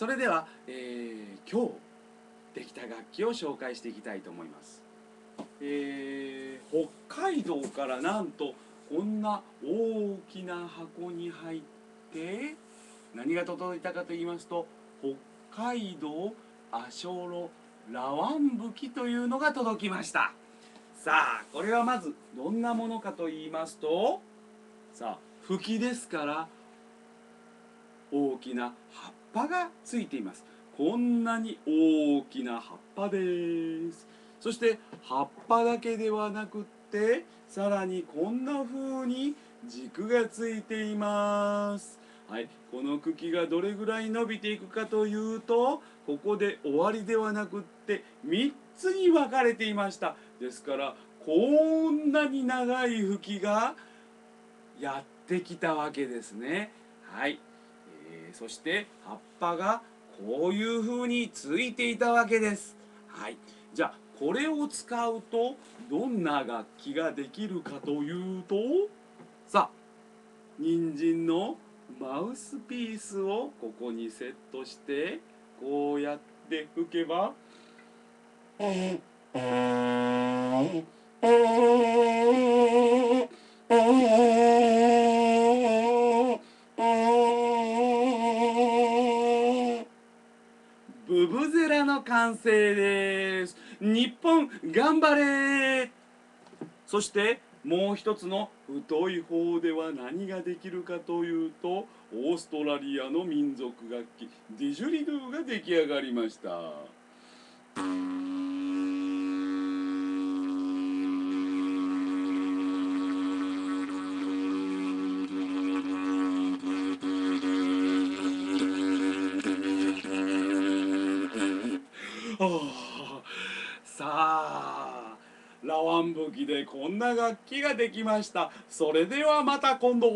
それでは、えー、今日できた楽器を紹介していきたいと思います、えー、北海道からなんとこんな大きな箱に入って何が届いたかと言いますと北海道アショロラワン吹きというのが届きました。さあこれはまずどんなものかと言いますとさあ吹きですから大きな葉っぱがついています。こんなに大きな葉っぱです。そして葉っぱだけではなくってさらにこんな風に軸がついています。はい、この茎がどれぐらい伸びていくかというとここで終わりではなくって3つに分かれていました。ですからこんなに長い茎がやってきたわけですね。はい、えーそして葉っぱがこういう風についていたわけです。はい。じゃあこれを使うとどんな楽器ができるかというとさあ人参のマウスピースをここにセットしてこうやって吹けば。ブブゼラの完成です。日本頑張れ。そしてもう一つの太い方では何ができるかというとオーストラリアの民族楽器ディジュリドゥが出来上がりました。さあラワン武器でこんな楽器ができました。それではまた今度。